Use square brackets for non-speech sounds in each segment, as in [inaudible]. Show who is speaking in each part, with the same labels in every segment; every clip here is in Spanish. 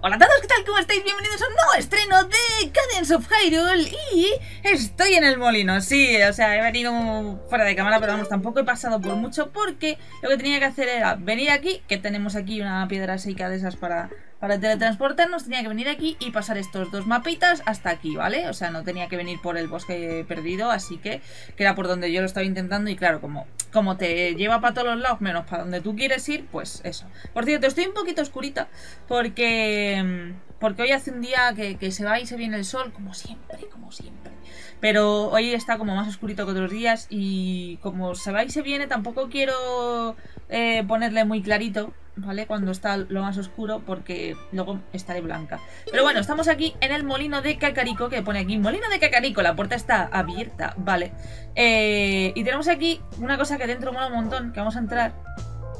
Speaker 1: Hola a todos, ¿qué tal? ¿Cómo estáis? Bienvenidos a un nuevo estreno de Cadence of Hyrule y estoy en el molino, sí, o sea, he venido fuera de cámara, pero vamos, tampoco he pasado por mucho porque lo que tenía que hacer era venir aquí, que tenemos aquí una piedra seca de esas para, para teletransportarnos, tenía que venir aquí y pasar estos dos mapitas hasta aquí, ¿vale? O sea, no tenía que venir por el bosque perdido, así que, que era por donde yo lo estaba intentando y claro, como, como te lleva para todos los lados menos para donde tú quieres ir, pues eso. Por cierto, estoy un poquito oscurita porque porque hoy hace un día que, se va y se viene el sol, como siempre, como siempre. Pero hoy está como más oscurito que otros días y como se va y se viene, tampoco quiero eh, ponerle muy clarito, ¿vale? Cuando está lo más oscuro, porque luego estaré blanca. Pero bueno, estamos aquí en el molino de Cacarico, que pone aquí molino de Cacarico, la puerta está abierta, ¿vale? Eh, y tenemos aquí una cosa que dentro mola un montón, que vamos a entrar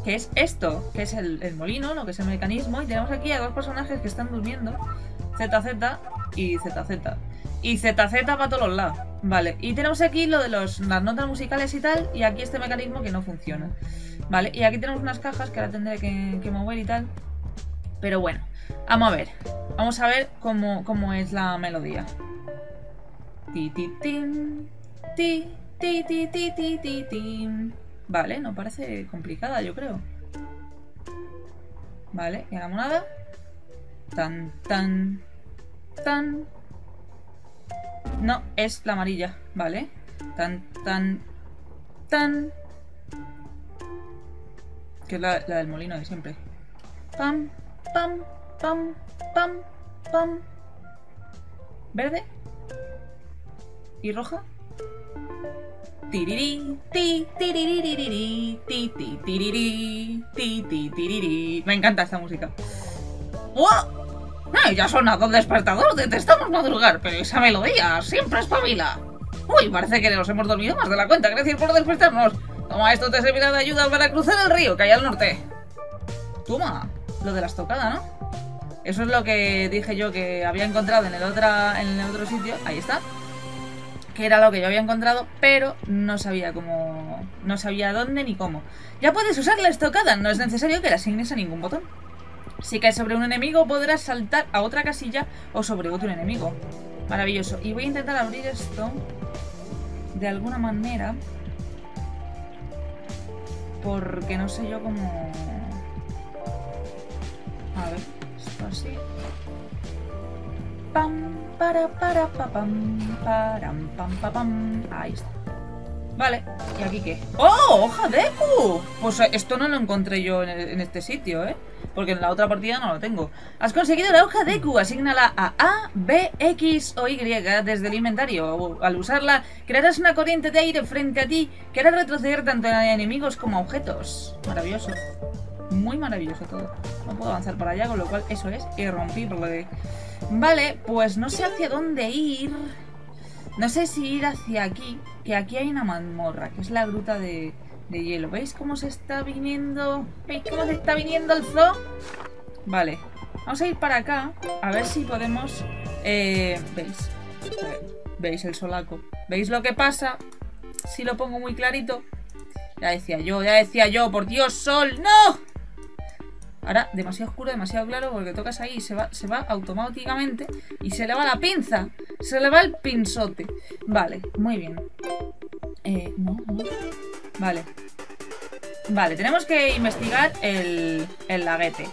Speaker 1: que es esto, que es el, molino, lo que es el mecanismo, y tenemos aquí a dos personajes que están durmiendo, ZZ y ZZ. Y ZZ para todos los lados. Vale, y tenemos aquí lo de los, las notas musicales y tal, y aquí este mecanismo que no funciona. Vale, y aquí tenemos unas cajas que ahora tendré que, mover y tal. Pero bueno, vamos a ver. Vamos a ver cómo, cómo es la melodía. Ti, ti, tin, ti, ti, ti, ti, ti, ti. Vale, no parece complicada, yo creo. Vale, y hagamos nada. Tan, tan, tan. No, es la amarilla, vale. Tan, tan, tan. Que es la, del molino de siempre. Pam, pam, pam, pam, pam. ¿Verde? ¿Y roja? Me encanta esta música. ¡Oh! ¡Eh, ya sonado el despertador! Detestamos madrugar, pero esa melodía siempre espabila. Uy, parece que nos hemos dormido más de la cuenta. Gracias por despertarnos. Toma, esto te servirá de ayuda para cruzar el río que hay al norte. Toma, lo de la estocada, ¿no? Eso es lo que dije yo que había encontrado en el, otra, en el otro sitio. Ahí está que era lo que yo había encontrado, pero no sabía cómo. No sabía dónde ni cómo. Ya puedes usar la estocada, no es necesario que la asignes a ningún botón. Si caes sobre un enemigo, podrás saltar a otra casilla o sobre otro enemigo. Maravilloso. Y voy a intentar abrir esto de alguna manera. Porque no sé yo cómo. A ver, esto así. Pam, para, para, pa, pam, param, pam, pa, pam. Ahí está. Vale, ¿y aquí qué? ¡Oh! ¡Hoja Deku! Pues eh, esto no lo encontré yo en, este sitio, ¿eh? Porque en la otra partida no lo tengo. Has conseguido la hoja Deku. Asígnala a A, B, X o Y desde el inventario. Al usarla, crearás una corriente de aire frente a ti que hará retroceder tanto a enemigos como a objetos. Maravilloso. Muy maravilloso todo. No puedo avanzar para allá, con lo cual eso es irrompible. Vale, pues no sé hacia dónde ir. No sé si ir hacia aquí, que aquí hay una mazmorra, que es la gruta de, hielo. ¿Veis cómo se está viniendo? ¿Veis cómo se está viniendo el zoo? Vale, vamos a ir para acá, a ver si podemos... Eh, ¿Veis? ¿Veis el solaco? ¿Veis lo que pasa? Si lo pongo muy clarito. Ya decía yo, ya decía yo, por Dios, sol, ¡no! Ahora, demasiado oscuro, demasiado claro, porque tocas ahí y se va, se va automáticamente y se le va la pinza. Se le va el pinzote. Vale, muy bien. Eh, no, no. Vale. Vale, tenemos que investigar el, el laguete.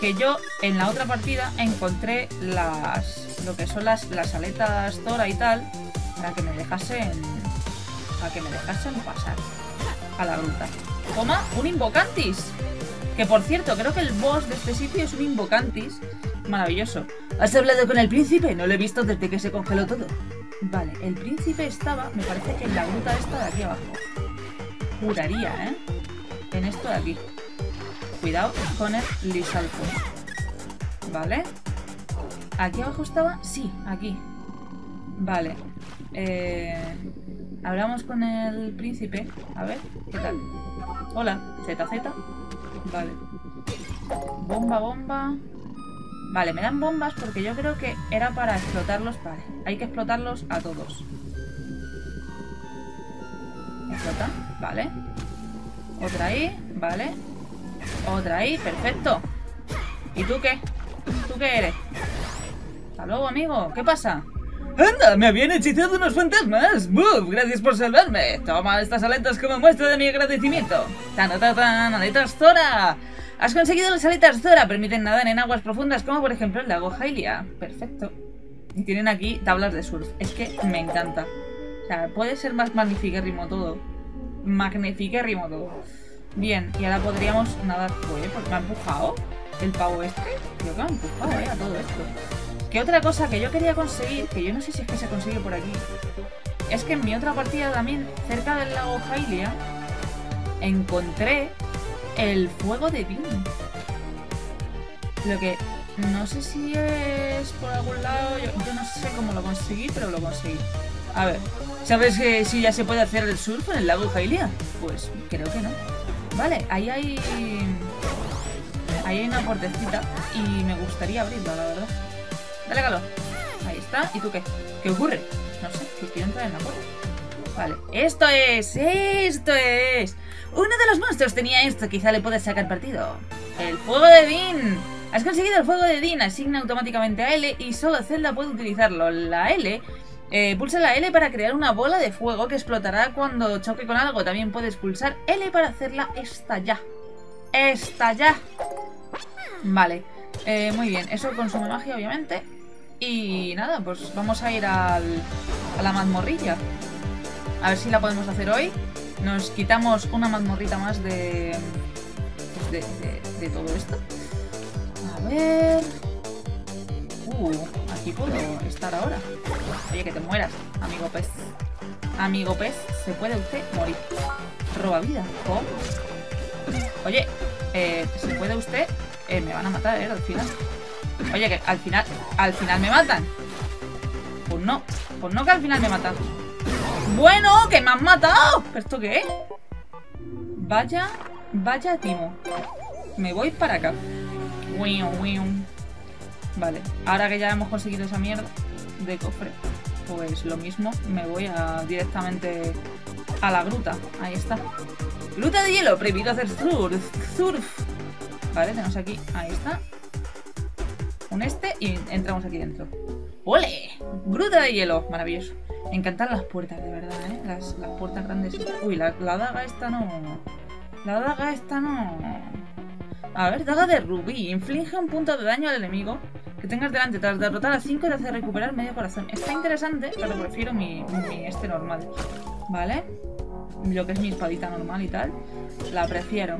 Speaker 1: Que yo en la otra partida encontré las lo que son las, las aletas Tora y tal para que me dejasen para que me dejasen pasar a la ruta. Toma, un Invocantis. Que por cierto, creo que el boss de este sitio es un Invocantis. Maravilloso. ¿Has hablado con el príncipe? No lo he visto desde que se congeló todo. Vale, el príncipe estaba, me parece que en la gruta esta de aquí abajo. Juraría, ¿eh? En esto de aquí. Cuidado con el lisalto. Vale. ¿Aquí abajo estaba? Sí, aquí. Vale. Eh, hablamos con el príncipe. A ver, ¿qué tal? Hola, ZZ. Vale. Bomba, bomba. Vale, me dan bombas porque yo creo que era para explotarlos. Vale, hay que explotarlos a todos. Explota, vale. Otra ahí, vale. Otra ahí, perfecto. ¿Y tú qué? ¿Tú ¿Tú qué eres? Hasta luego, amigo. ¿Qué pasa?
Speaker 2: ¡Anda! ¡Me habían hechizado unos fantasmas! ¡Buf! ¡Gracias por salvarme! Toma estas aletas como muestra de mi agradecimiento.
Speaker 1: ¡Tan, tan, tan! ¡Aletas Zora! Has conseguido las aletas Zora. Permiten nadar en aguas profundas como por ejemplo el lago Hylia. Perfecto. Y tienen aquí tablas de surf. Es que me encanta. O sea, puede ser más magnificérrimo todo. Magnificérrimo todo. Bien, y ahora podríamos nadar. Oye, porque me ha empujado el pavo este. Creo que me ha empujado, eh, a todo esto. Que otra cosa que yo quería conseguir, que yo no sé si es que se consigue por aquí, es que en mi otra partida también, cerca del lago Hylia, encontré el fuego de Dean. Lo que no sé si es por algún lado, yo, yo no sé cómo lo conseguí, pero lo conseguí. A ver, ¿sabes que si ya se puede hacer el surf en el lago Hylia? Pues creo que no. Vale, ahí hay... Ahí hay una puertecita y me gustaría abrirla, la verdad. Dale calor. Ahí está. ¿Y tú qué? ¿Qué ocurre? No sé, que quiero entrar en la puerta. Vale, esto es, esto es. Uno de los monstruos tenía esto, quizá le puedes sacar partido. El fuego de Dean. Has conseguido el fuego de Dean, asigna automáticamente a L y solo Zelda puede utilizarlo. La L, eh, pulsa la L para crear una bola de fuego que explotará cuando choque con algo. También puedes pulsar L para hacerla estallar. Estallar. Vale, eh, muy bien, eso consume magia obviamente. Y nada, pues vamos a ir a la mazmorrilla. A ver si la podemos hacer hoy. Nos quitamos una mazmorrita más de, de, de todo esto. A ver... Aquí puedo estar ahora. Oye, que te mueras, amigo pez. Amigo pez, se puede usted morir. Roba vida. Oye, eh, ¿se puede usted? Eh, me van a matar, ¿eh? Al final. Oye, que al final... Al final me matan. Pues no. Pues no que al final me matan. Bueno, que me han matado. ¿Pero esto qué? Vaya... Vaya timo. Me voy para acá. Wiu, wiu. Vale, ahora que ya hemos conseguido esa mierda de cofre, pues lo mismo, me voy directamente a la gruta. Ahí está. Gruta de hielo, prohibido hacer surf. surf. Vale, tenemos aquí, ahí está. Un este y entramos aquí dentro. ¡Ole! Gruta de hielo, maravilloso. Encantan las puertas, de verdad, ¿eh? Las, las puertas grandes. Uy, la, la daga esta no... La daga esta no... A ver, daga de rubí. Inflige un punto de daño al enemigo que tengas delante. Tras derrotar a 5 te hace recuperar medio corazón. Está interesante, pero prefiero mi, este normal. ¿Vale? Lo que es mi espadita normal y tal. La prefiero.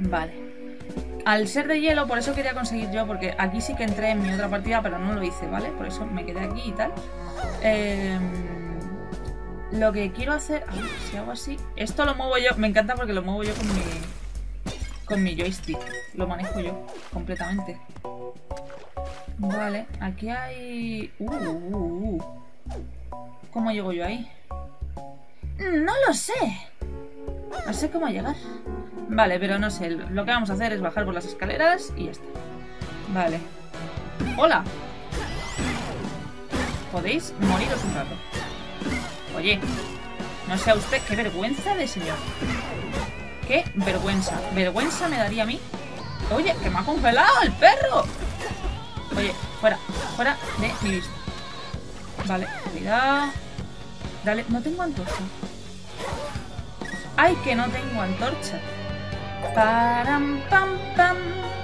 Speaker 1: Vale. Al ser de hielo, por eso quería conseguir yo, porque aquí sí que entré en mi otra partida, pero no lo hice, ¿vale? Por eso me quedé aquí y tal. Eh, lo que quiero hacer... A ver, si hago así... Esto lo muevo yo... Me encanta porque lo muevo yo con mi con mi joystick. Lo manejo yo completamente. Vale, aquí hay... Uh, uh, uh. ¿Cómo llego yo ahí? No lo sé. No sé cómo llegar. Vale, pero no sé. Lo que vamos a hacer es bajar por las escaleras y ya está. Vale. ¡Hola! Podéis moriros un rato. Oye, no sea usted qué vergüenza de señor. ¡Qué vergüenza! ¿Vergüenza me daría a mí? Oye, que me ha congelado el perro. Oye, fuera, fuera de mi vista. Vale, cuidado. Dale, no tengo antorcha. ¡Ay, que no tengo antorcha! Param, pam, pam.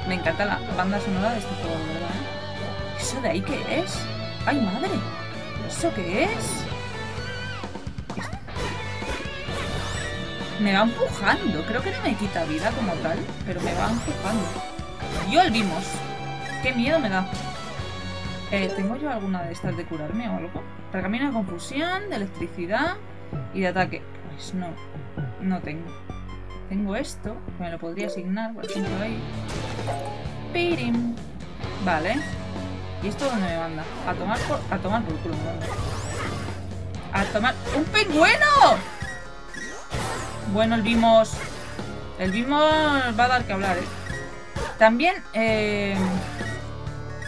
Speaker 1: Me encanta la banda sonora de este juego, ¿verdad? ¿eh? ¿Eso de ahí qué es? ¡Ay, madre! ¿Eso qué es? Me va empujando. Creo que no me quita vida como tal, pero me va empujando. Y olvimos. Qué miedo me da. Eh, ¿Tengo yo alguna de estas de curarme o algo? Pergamino de confusión, de electricidad y de ataque. Pues no, no tengo. Tengo esto, me lo podría asignar, por ejemplo, ahí. Pirim. Vale. ¿Y esto dónde me manda? A tomar por, a tomar por culo. A tomar... ¡Un pingüino! Bueno, el Vimos... El Vimos va a dar que hablar, ¿eh? También, eh,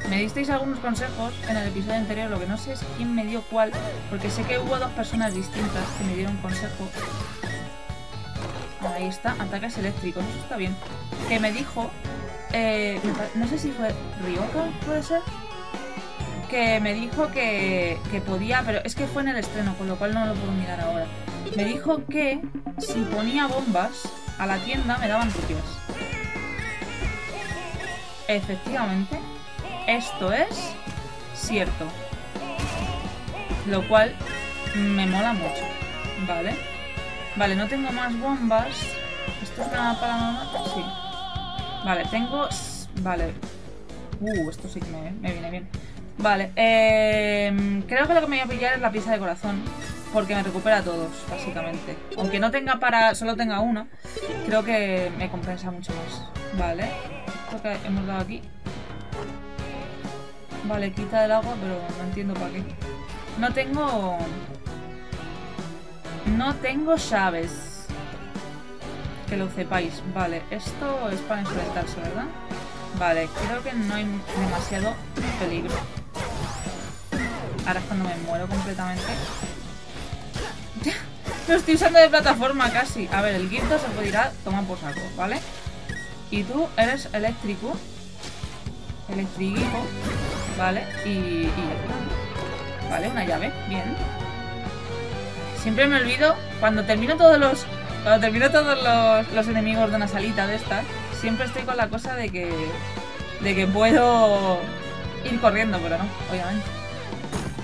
Speaker 1: me disteis algunos consejos en el episodio anterior, lo que no sé es quién me dio cuál, porque sé que hubo dos personas distintas que me dieron consejo. Ahí está, ataques eléctricos, eso está bien. Que me dijo eh, no sé si fue Ryoka, puede ser, que me dijo que, que podía, pero es que fue en el estreno, con lo cual no lo puedo mirar ahora. Me dijo que si ponía bombas a la tienda me daban rupias. Efectivamente, esto es cierto. Lo cual me mola mucho. Vale. Vale, no tengo más bombas. ¿Esto es una para normal? Sí. Vale, tengo... Vale. Uh, esto sí que me, viene bien. Vale, eh, creo que lo que me voy a pillar es la pieza de corazón. Porque me recupera a todos, básicamente. Aunque no tenga para... Solo tenga uno. Creo que me compensa mucho más. Vale. Esto que hemos dado aquí. Vale, quita el agua, pero no entiendo para qué. No tengo... No tengo llaves. Que lo sepáis. Vale, esto es para enfrentarse, ¿verdad? Vale, creo que no hay demasiado peligro. Ahora es cuando me muero completamente. [laughs] Lo estoy usando de plataforma casi. A ver, el Gildo se puede ir a tomar por saco, ¿vale? Y tú eres eléctrico. Electrico. ¿Vale? Y, y ya. Vale, una llave. Bien. Siempre me olvido cuando termino todos los. Cuando termino todos los, los enemigos de una salita de estas. Siempre estoy con la cosa de que. De que puedo ir corriendo, pero no, obviamente.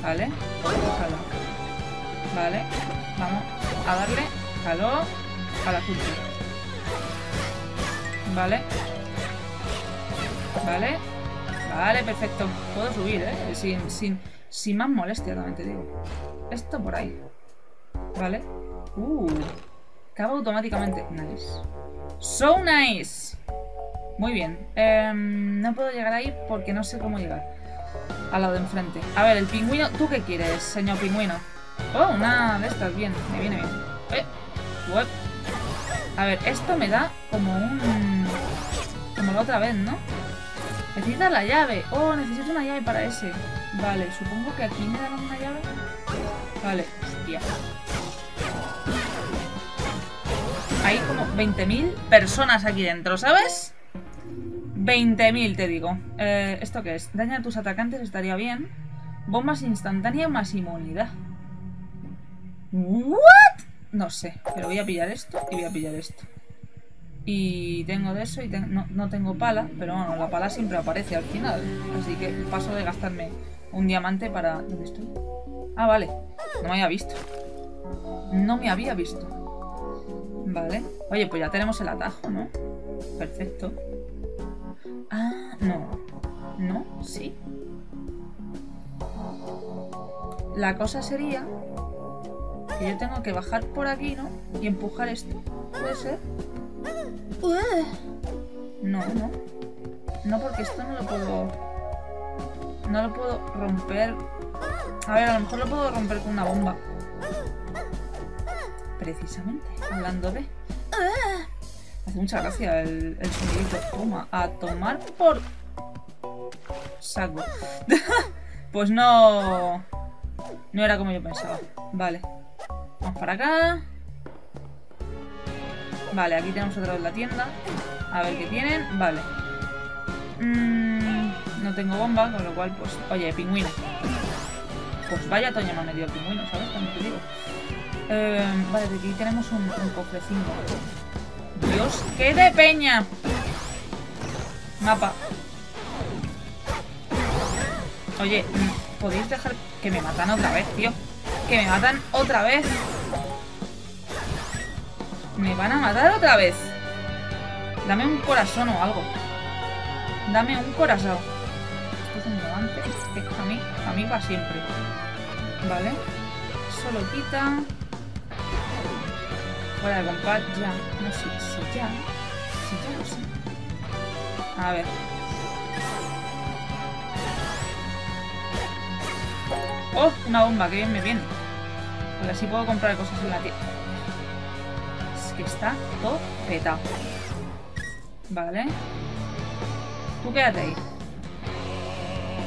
Speaker 1: Vale. Vale. Vamos a darle calor a la cultura. Vale. Vale. Vale, perfecto. Puedo subir, ¿eh? Sin, sin, sin más molestia, también te digo. Esto por ahí. Vale. Uh. Acaba automáticamente. Nice. So nice. Muy bien. Em, no puedo llegar ahí porque no sé cómo llegar. Al lado de enfrente. A ver, el pingüino. ¿Tú qué quieres, señor pingüino? Oh, una de estas. Bien, me viene bien. Eh. Uep. A ver, esto me da como un... Como la otra vez, ¿no? Necesitas la llave. Oh, necesito una llave para ese. Vale, supongo que aquí me dan una llave. Vale, hostia. Hay como 20.000 personas aquí dentro, ¿sabes? 20.000, te digo. Eh, ¿Esto qué es? Daña a tus atacantes, estaría bien. Bombas instantáneas más inmunidad. ¿What? No sé, pero voy a pillar esto y voy a pillar esto. Y tengo de eso y ten- no, no tengo pala, pero bueno, la pala siempre aparece al final. Así que paso de gastarme un diamante para... ¿Dónde estoy? Ah, vale. No me había visto. No me había visto. Vale. Oye, pues ya tenemos el atajo, ¿no? Perfecto. Ah, no. No, sí. La cosa sería que yo tengo que bajar por aquí, ¿no? Y empujar esto. ¿Puede ser? No, no. No, porque esto no lo puedo... No lo puedo romper... A ver, a lo mejor lo puedo romper con una bomba. Precisamente, hablando de... Hace mucha gracia el, el sonidito. Toma, a tomar por... Saco. [laughs] pues no... No era como yo pensaba. Vale. Vamos para acá. Vale, aquí tenemos otra vez la tienda. A ver qué tienen. Vale. Mm, no tengo bomba, con lo cual, pues... Oye, pingüino. Pues vaya Toño me dio el pingüino, ¿sabes? También te digo. Eh, vale, aquí tenemos un, un cofre 5. Dios, qué de peña. Mapa. Oye, ¿podéis dejar que me matan otra vez, tío? Que me matan otra vez. Me van a matar otra vez. Dame un corazón o algo. Dame un corazón. Esto es un guante. Para mí, para mí para siempre. Vale. Eso lo quita. Fuera de combate ya. No sé si ya. Si ya lo sé. A ver. ¡Oh! Una bomba, que bien me viene. Porque así puedo comprar cosas en la tienda. Está todo petado. Vale. Tú quédate ahí.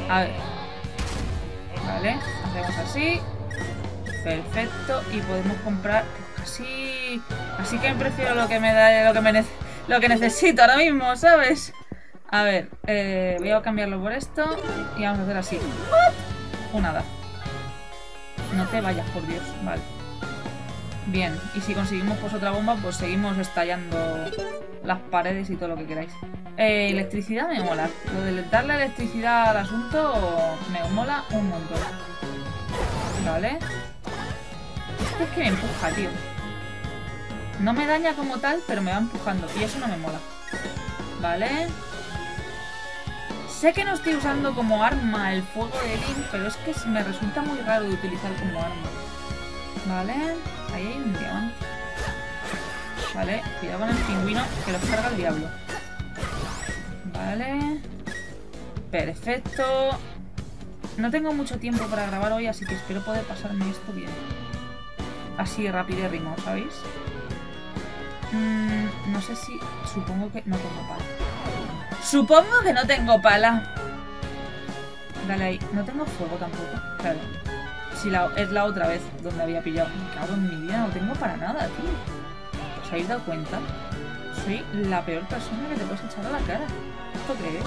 Speaker 1: A ver. Vale. Hacemos así. Perfecto. Y podemos comprar así. Así que prefiero lo que me da lo que me lo que necesito ahora mismo, ¿sabes? A ver, eh, voy a cambiarlo por esto y vamos a hacer así. Un hada. No te vayas, por Dios. Vale. Bien, y si conseguimos pues otra bomba, pues seguimos estallando las paredes y todo lo que queráis. Eh, electricidad me mola. Lo de darle electricidad al asunto me mola un montón. Vale. Este es que me empuja, tío. No me daña como tal, pero me va empujando. Y eso no me mola. Vale. Sé que no estoy usando como arma el fuego de Link, pero es que me resulta muy raro de utilizar como arma. Vale. Ahí hay un diamante. Vale. Cuidado con el pingüino, que lo carga el diablo. Vale. Perfecto. No tengo mucho tiempo para grabar hoy, así que espero poder pasarme esto bien. Así rápido y ritmo, ¿sabéis? Mm, no sé si... Supongo que no tengo pala. Supongo que no tengo pala. Dale ahí. No tengo fuego tampoco. Claro. Si es la otra vez donde había pillado. Me cago en mi vida. No tengo para nada, tío. ¿Os habéis dado cuenta? Soy la peor persona que te puedes echar a la cara. ¿Esto qué es?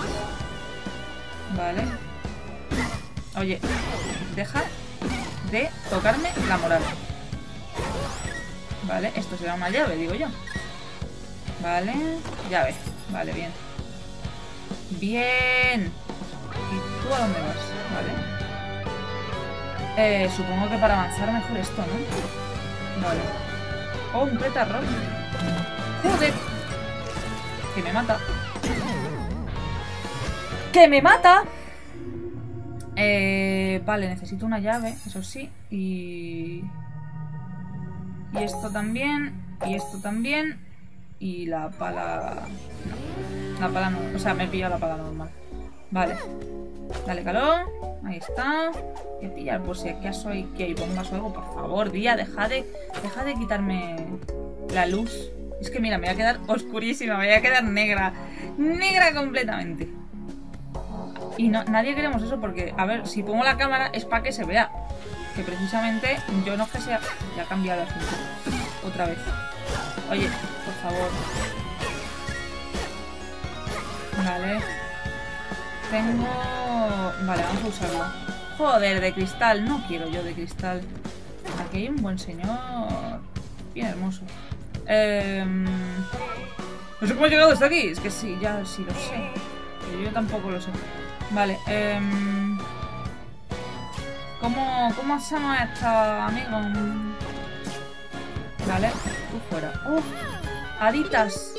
Speaker 1: Vale. Oye, deja de tocarme la moral. Vale, esto será una llave, digo yo. Vale, llave. Vale, bien. Bien. ¿Y tú a dónde vas? Vale. Eh, supongo que para avanzar mejor esto, ¿no? Vale. Oh, un petarro. ¡Joder! Que me mata. ¡Que me mata! Eh, vale, necesito una llave, eso sí. Y... Y esto también. Y esto también. Y la pala... No. La pala no. O sea, me he pillado la pala normal. Vale. Dale calor. Ahí está. A pillar por si acaso hay que hay bombas o algo. Por favor, día, deja de, deja de quitarme la luz. Es que mira, me voy a quedar [laughs] oscurísima, me voy a quedar negra. Negra completamente. Y no, nadie queremos eso porque, a ver, si pongo la cámara es para que se vea. Que precisamente yo no es que sea... Ya ha cambiado el asunto. Otra vez. Oye, por favor. Tengo... Vale, vamos a usarlo. Joder, de cristal. No quiero yo de cristal. Aquí hay un buen señor. Bien hermoso. Eh...
Speaker 2: No sé cómo he llegado hasta aquí.
Speaker 1: Es que sí, ya sí lo sé. Pero yo tampoco lo sé. Vale, eh... ¿Cómo, ¿Cómo hacemos esto, amigo? Vale, tú fuera. ¡Uh! ¡Haditas!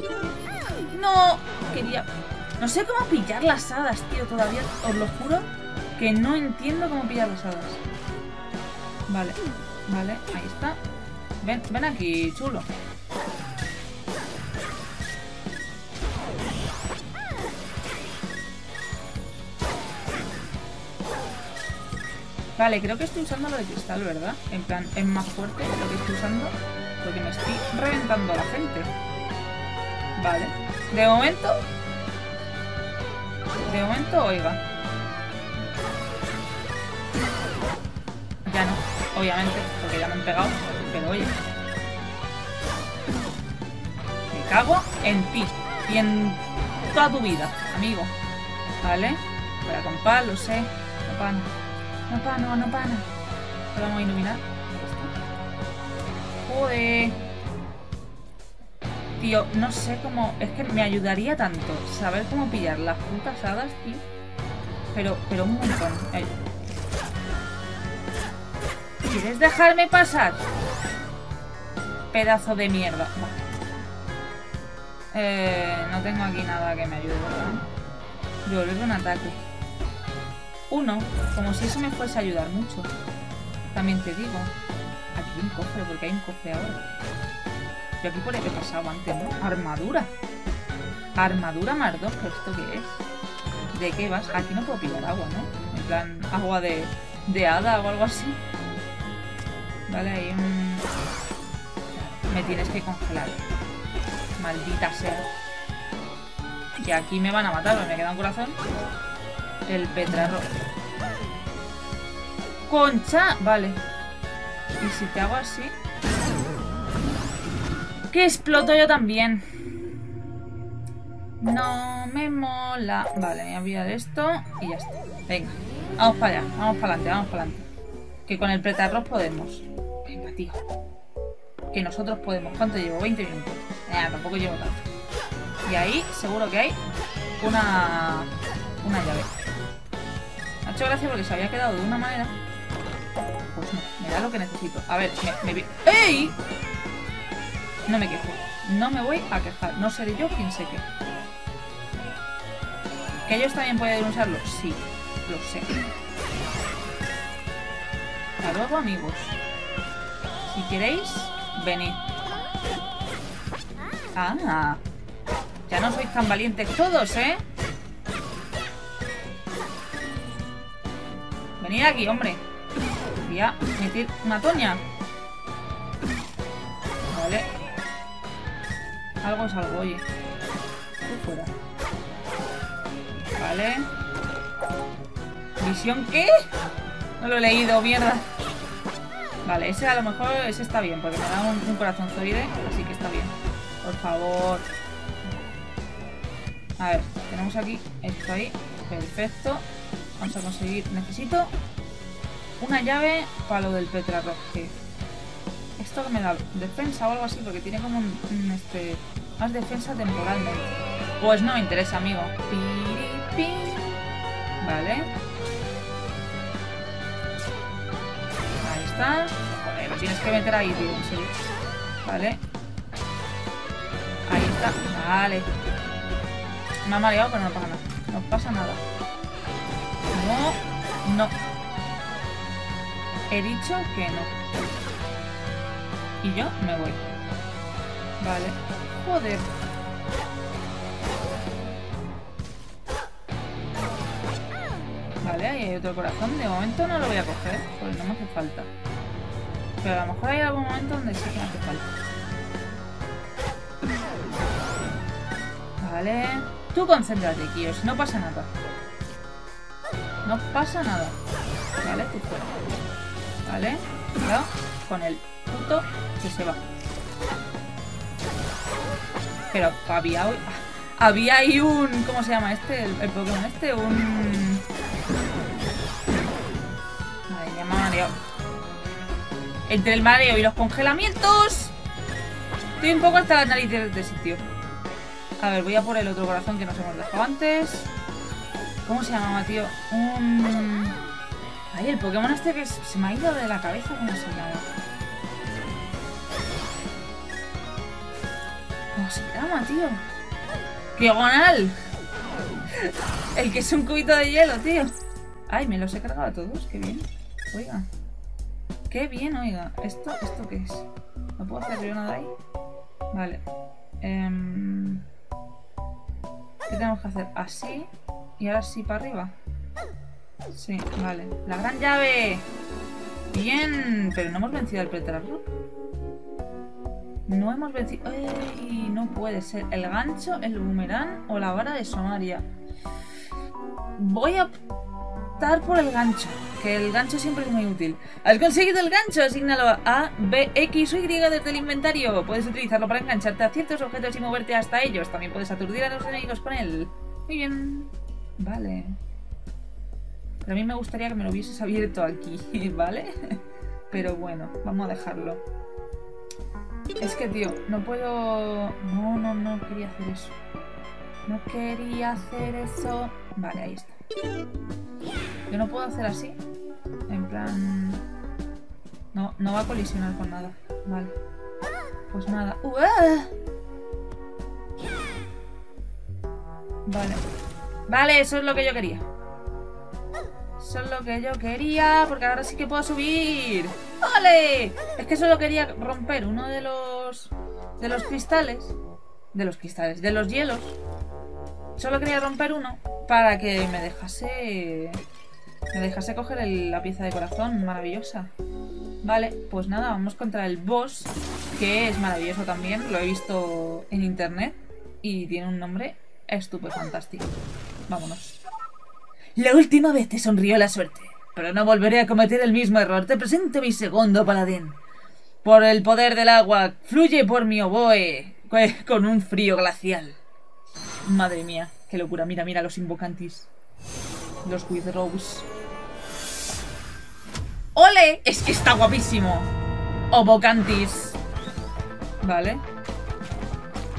Speaker 1: ¡No! Quería... No sé cómo pillar las hadas, tío. Todavía, os lo juro, que no entiendo cómo pillar las hadas. Vale, vale, ahí está. Ven, ven aquí, chulo. Vale, creo que estoy usando lo de cristal, ¿verdad? En plan, es más fuerte lo que estoy usando porque me estoy reventando a la gente. Vale. De momento... De momento, oiga. Ya no, obviamente, porque ya me han pegado. Pero oye. Me cago en ti. Y en toda tu vida, amigo. ¿Vale? Con pal, lo sé. No no pana, no pana. Ahora vamos a iluminar. Joder. Tío, no sé cómo... Es que me ayudaría tanto saber cómo pillar las putas hadas, tío. Pero, pero un montón. ¿Quieres dejarme pasar? Pedazo de mierda. Eh, no tengo aquí nada que me ayude, ¿verdad? Devolver un ataque. Uno, como si eso me fuese a ayudar mucho. También te digo. Aquí hay un cofre, porque hay un cofre ahora. Yo aquí por que he pasado antes, ¿no? Armadura. Armadura más dos, ¿pero esto qué es? ¿De qué vas? Aquí no puedo pillar agua, ¿no? En plan, agua de, de hada o algo así. Vale, hay un... Me tienes que congelar. Maldita sea. Y aquí me van a matar, me queda un corazón el petrarro. ¡Concha! Vale. Y si te hago así... Que exploto yo también. No me mola. Vale, voy a enviar esto y ya está. Venga, vamos para allá, vamos para adelante, vamos para adelante. Que con el pretarroz podemos. Venga, tío. Que nosotros podemos. ¿Cuánto llevo? 20 minutos. Eh, tampoco llevo tanto. Y ahí seguro que hay una, una llave. Me ha hecho gracia porque se había quedado de una manera. Pues no, me da lo que necesito. A ver, me, me... ¡Ey! No me quejo. No me voy a quejar. No seré yo quien se queje. ¿Que ellos también pueden usarlo? Sí, lo sé. Hasta luego, amigos. Si queréis, venid. Ah, ya no sois tan valientes todos, ¿eh? Venid aquí, hombre. Voy a meter una toña. Vale. Algo es algo, oye. Fuera. Vale. ¿Visión qué? No lo he leído, mierda. Vale, ese a lo mejor ese está bien, porque me da un, un corazonzoide, así que está bien. Por favor. A ver, tenemos aquí esto ahí. Perfecto. Vamos a conseguir... Necesito una llave para lo del Petrarroz. ¿Esto me da? ¿Defensa o algo así? Porque tiene como un, un, este... Más defensa temporalmente. Pues no me interesa, amigo. Vale. Ahí está. Joder, tienes que meter ahí, tío. Serio. Vale. Ahí está. Vale. Me ha mareado, pero no pasa nada. No pasa nada. No. No. He dicho que no. Y yo me voy. Vale. Vale, ahí hay otro corazón. De momento no lo voy a coger, porque no me hace falta. Pero a lo mejor hay algún momento donde sí que me hace falta. Vale. Tú concéntrate, Kios. No pasa nada. No pasa nada. Vale, tú fuera. Vale. Cuidado con el puto que se va. Pero había... Había ahí un... ¿Cómo se llama este? El, Pokémon este. Un... Me ha mareado. Entre el mareo y los congelamientos... Estoy un poco hasta las narices de este sitio. A ver, voy a por el otro corazón que nos hemos dejado antes. ¿Cómo se llamaba, tío? Un... Ay, el Pokémon este que se me ha ido de la cabeza. ¿Cómo se llama? ¿Cómo se llama, tío? ¡Diagonal! El que es un cubito de hielo, tío. Ay, me los he cargado a todos. Qué bien. Oiga. Qué bien, oiga. ¿Esto, esto qué es? ¿No puedo hacer yo nada ahí? Vale. Eh... ¿Qué tenemos que hacer? Así. Y ahora sí para arriba. Sí, vale. ¡La gran llave! Bien. Pero no hemos vencido al Petrarro. No hemos vencido... ¡Ey! No puede ser. ¿El gancho, el boomerang o la vara de Somaria? Voy a optar por el gancho. Que el gancho siempre es muy útil. ¿Has conseguido el gancho? Asignalo a B, X o Y desde el inventario. Puedes utilizarlo para engancharte a ciertos objetos y moverte hasta ellos. También puedes aturdir a los enemigos con él. Muy bien. Vale. Pero a mí me gustaría que me lo hubieses abierto aquí, [laughs] ¿vale? Pero bueno, vamos a dejarlo. Es que, tío, no puedo... No, no, no quería hacer eso. No quería hacer eso. Vale, ahí está. Yo no puedo hacer así. En plan... No, no va a colisionar con nada. Vale. Pues nada. ¡Uah! Vale. Vale, eso es lo que yo quería. Eso es lo que yo quería, porque ahora sí que puedo subir. ¡Vale! Es que solo quería romper uno de los... De los cristales. De los cristales, de los hielos. Solo quería romper uno para que me dejase... Me dejase coger la pieza de corazón maravillosa. Vale, pues nada, vamos contra el boss, que es maravilloso también. Lo he visto en internet y tiene un nombre estúpido fantástico. Vámonos.
Speaker 2: La última vez te sonrió la suerte, pero no volveré a cometer el mismo error. Te presento mi segundo paladín. Por el poder del agua, fluye por mi oboe con un frío glacial. Madre mía.
Speaker 1: Qué locura, mira, mira los invocantis. Los withrows. ¡Ole! Es que está guapísimo. Obocantis. Vale.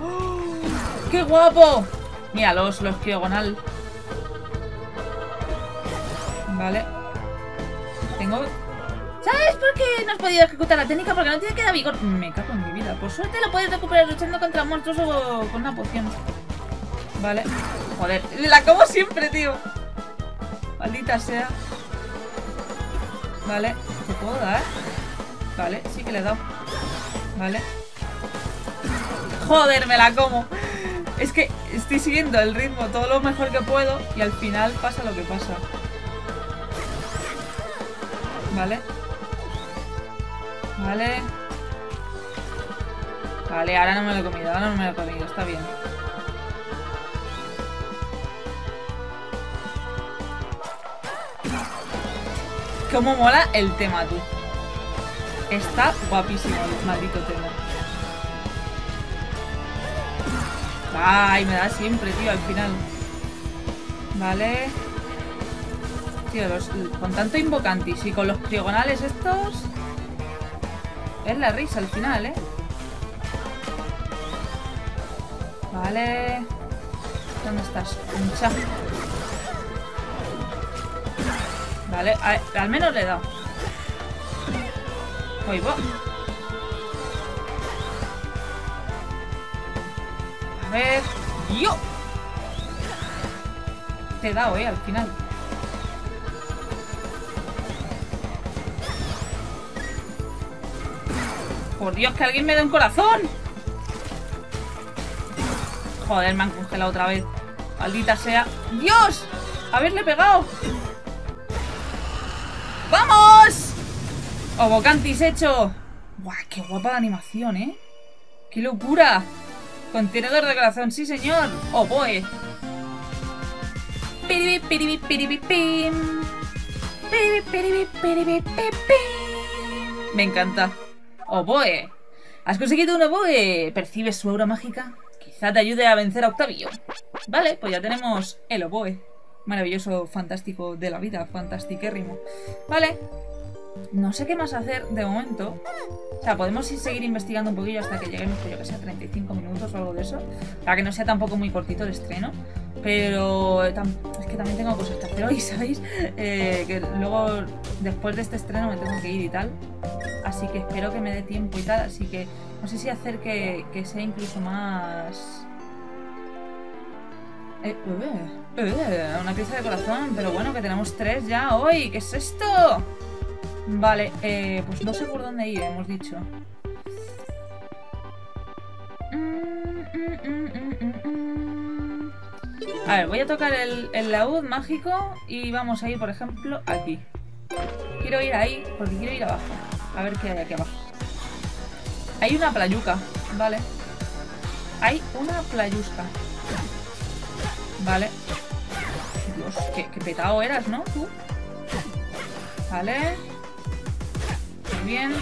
Speaker 1: ¡Oh! ¡Qué guapo! Mira, los, los. Vale. Tengo... ¿Sabes por qué no has podido ejecutar la técnica? Porque no tiene que dar vigor. Me cago en mi vida. Por suerte lo puedes recuperar luchando contra monstruos o con una poción. Vale. Joder, la como siempre, tío. Maldita sea. Vale. ¿Te puedo dar? Vale, sí que le he dado. Vale. Joder, me la como. Es que estoy siguiendo el ritmo todo lo mejor que puedo y al final pasa lo que pasa. Vale. Vale. Vale, ahora no me lo he comido, ahora no me lo he comido, está bien. Cómo mola el tema, tú. Está guapísimo el maldito tema. Ay, me da siempre, tío, al final. Vale. Tío, con tanto invocantis y con los triogonales estos... Es la risa al final, ¿eh? Vale. ¿Dónde estás? Mucha. Vale, al menos le he dado. Ahí va. A ver. ¡Yo! Te he dado, eh, al final. Por Dios, que alguien me dé un corazón. Joder, me han congelado otra vez. Maldita sea. ¡Dios! ¡Haberle pegado! ¡Vamos! Obocantis hecho. ¡Buah, qué guapa la animación, eh! ¡Qué locura! Contenedor de corazón, sí señor. Oboe. Me encanta. Oboe. Has conseguido un oboe. ¿Percibes su aura mágica? Quizá te ayude a vencer a Octavio. Vale, pues ya tenemos el oboe maravilloso, fantástico de la vida, fantastiquérrimo. Vale, no sé qué más hacer de momento. O sea, podemos seguir investigando un poquillo hasta que lleguemos, pues yo que sé, 35 minutos o algo de eso. Para que no sea tampoco muy cortito el estreno. Pero es que también tengo cosas que hacer hoy, [laughs] ¿sabéis? Eh, que luego, después de este estreno, me tengo que ir y tal. Así que espero que me dé tiempo y tal. Así que no sé si hacer que, que sea incluso más eh, eh, una pieza de corazón, pero bueno, que tenemos tres ya hoy. ¿Qué es esto? Vale, eh, pues no sé por dónde ir, hemos dicho. A ver, voy a tocar el, laúd mágico y vamos a ir, por ejemplo, aquí. Quiero ir ahí porque quiero ir abajo. A ver qué hay aquí abajo. Hay una playuca, vale. Hay una playusca. Vale. Dios, qué, petado eras, ¿no? Tú. Vale. Muy bien.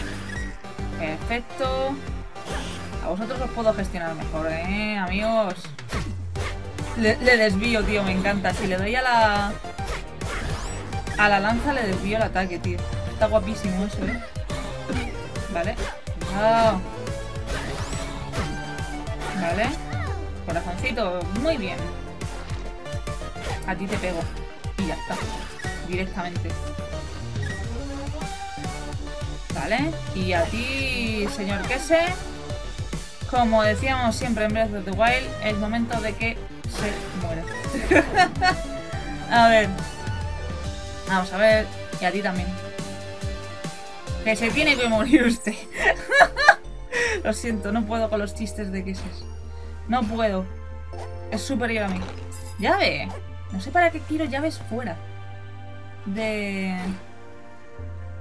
Speaker 1: Perfecto. A vosotros os puedo gestionar mejor, ¿eh, amigos? Le, desvío, tío, me encanta. Si le doy a la... A la lanza le desvío el ataque, tío. Está guapísimo eso, ¿eh? Vale. Vale. Corazoncito. Muy bien. A ti te pego. Y ya está. Directamente. Vale. Y a ti, señor Kese. Como decíamos siempre en Breath of the Wild, es momento de que se muera. [laughs] a ver. Vamos a ver. Y a ti también. Que se tiene que morir usted. [laughs] Lo siento, no puedo con los chistes de queses. No puedo. Es superior a mí. Ya ve. No sé para qué quiero llaves fuera de,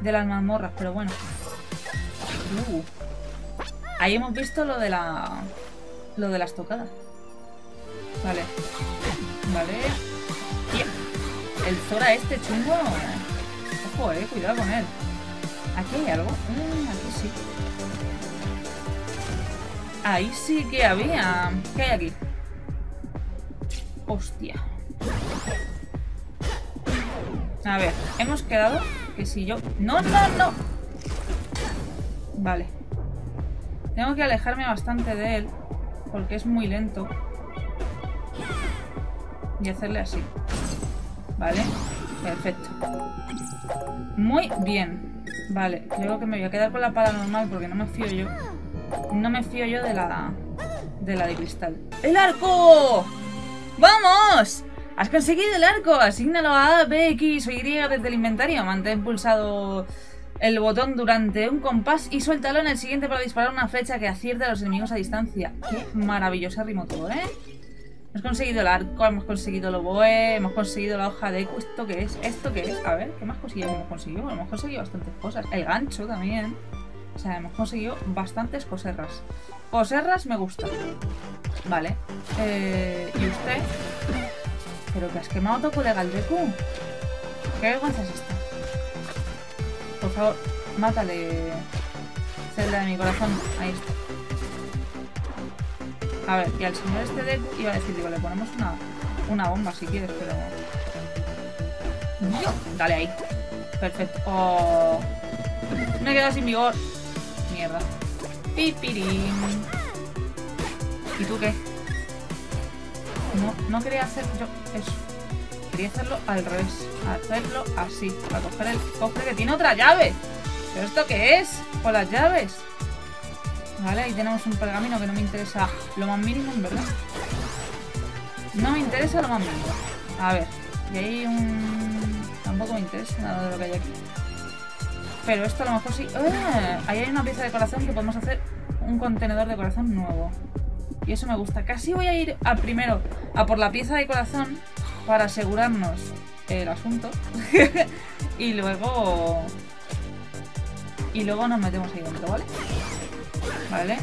Speaker 1: de las mazmorras, pero bueno. Uh. Ahí hemos visto lo de la... Lo de las tocadas. Vale. Vale. El Zora este chungo. Ojo, eh. Cuidado con él. ¿Aquí hay algo? Mm, aquí sí. Ahí sí que había. ¿Qué hay aquí? Hostia. A ver, hemos quedado que si yo... ¡No, no, no! Vale. Tengo que alejarme bastante de él. Porque es muy lento. Y hacerle así. Vale. Perfecto. Muy bien. Vale, creo que me voy a quedar con la pala normal porque no me fío yo. No me fío yo de la... De la de cristal. ¡El arco! ¡Vamos! ¡Has conseguido el arco! Asígnalo a A, B, X o Y desde el inventario. Mantén pulsado el botón durante un compás y suéltalo en el siguiente para disparar una flecha que acierte a los enemigos a distancia. ¡Qué maravilloso rimo todo, eh! Hemos conseguido el arco, hemos conseguido el oboe, hemos conseguido la hoja de. ¿Esto qué es? ¿Esto qué es? A ver, ¿qué más cosillas hemos conseguido? Hemos conseguido bastantes cosas. El gancho también. O sea, hemos conseguido bastantes coserras. Coserras me gusta. Vale. Eh, ¿Y usted? ¿Pero que has quemado tu colega el Deku? ¿Qué vergüenza es esta? Por favor, mátale. Celda de mi corazón. Ahí está. A ver, y al señor este de iba a decir, digo, le ponemos una, una bomba si quieres, pero... Dale ahí. Perfecto. Oh. Me he quedado sin vigor. Mierda. Pipirín. ¿Y tú qué? No, no quería hacer yo eso. Quería hacerlo al revés. Hacerlo así. Para coger el cofre que tiene otra llave. ¿Pero esto qué es? Con las llaves. Vale, ahí tenemos un pergamino que no me interesa lo más mínimo, en verdad. No me interesa lo más mínimo. A ver, y hay un... Tampoco me interesa nada de lo que hay aquí. Pero esto a lo mejor sí... ¡Eh! Ahí hay una pieza de corazón que podemos hacer un contenedor de corazón nuevo. Y eso me gusta. Casi voy a ir a primero a por la pieza de corazón para asegurarnos el asunto. [laughs] y luego... Y luego nos metemos ahí dentro, ¿vale? ¿Vale?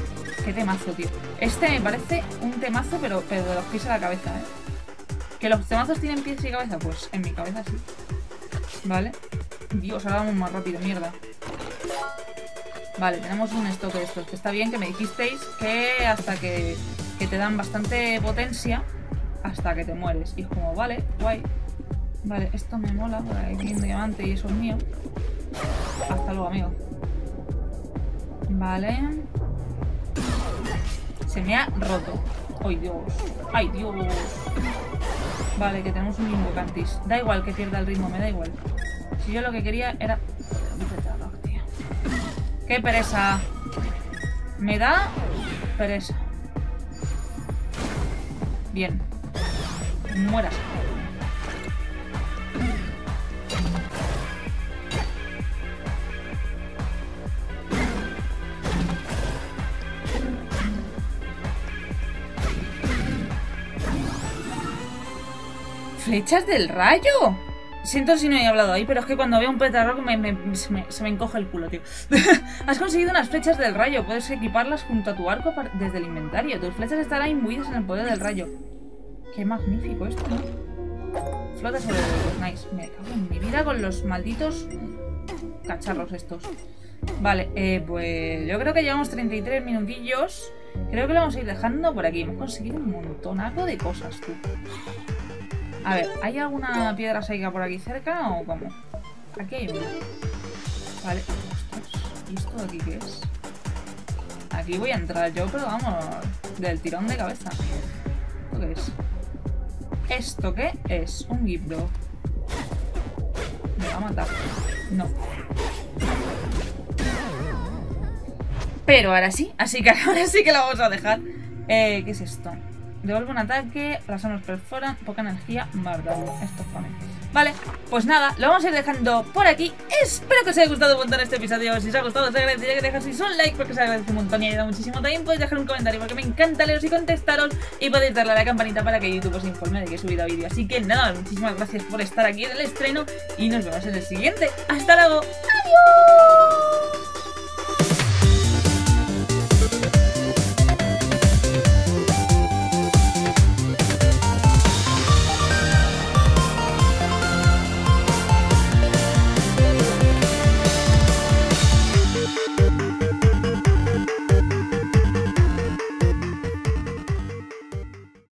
Speaker 1: Qué temazo, tío. Este me parece un temazo, pero, pero de los pies a la cabeza, ¿eh? ¿Que los temazos tienen pies y cabeza? Pues en mi cabeza sí. ¿Vale? Dios, ahora vamos más rápido, mierda. Vale, tenemos un stock de estos. Está bien que me dijisteis que hasta que, que te dan bastante potencia, hasta que te mueres. Y es como, vale, guay. Vale, esto me mola, porque aquí un diamante y eso es mío. Hasta luego, amigo. Vale. Se me ha roto. ¡Ay, Dios! ¡Ay, Dios! Vale, que tenemos un invocantis. Da igual que pierda el ritmo, me da igual. Si yo lo que quería era... ¡Qué pereza! Me da pereza. Bien. Mueras. ¡Flechas del rayo! Siento si no he hablado ahí, pero es que cuando veo un me, se, me, encoge el culo, tío. [laughs] Has conseguido unas flechas del rayo. Puedes equiparlas junto a tu arco desde el inventario. Tus flechas estarán imbuidas en el poder del rayo. Qué magnífico esto, ¿no? Flota sobre los nice. Me cago en mi vida con los malditos cacharros estos. Vale, eh, pues yo creo que llevamos 33 minutillos. Creo que lo vamos a ir dejando por aquí. Hemos conseguido un montonazo de cosas, tú. A ver, ¿hay alguna piedra seca por aquí cerca o cómo? Aquí hay una. Vale. Ostras, ¿y esto de aquí qué es? Aquí voy a entrar yo, pero vamos, del tirón de cabeza. ¿Esto qué es? ¿Esto qué es? Un Gibro. Me va a matar. No. Pero ahora sí, así que [laughs] ahora sí que lo vamos a dejar. Eh, ¿Qué es esto? Devuelve un ataque, las armas perforan, poca energía, verdad, esto es para mí. Vale, pues nada, lo vamos a ir dejando por aquí. Espero que os haya gustado un montón este episodio. Si os ha gustado, os agradecería que dejaseis un like porque os agradece un montón y ayuda muchísimo. También podéis dejar un comentario porque me encanta leeros y contestaros. Y podéis darle a la campanita para que YouTube os informe de que he subido vídeo. Así que nada, muchísimas gracias por estar aquí en el estreno y nos vemos en el siguiente. ¡Hasta luego! ¡Adiós!